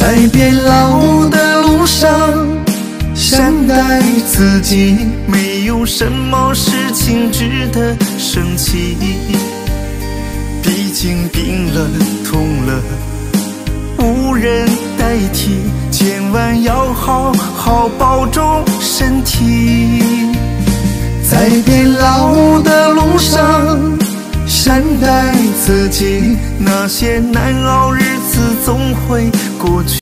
在变老的路上，善待自己，没有什么事情值得生气。毕竟病了痛了，无人代替，千万要好好保重身体。在变老的路上，善待自己，那些难熬日总会过去。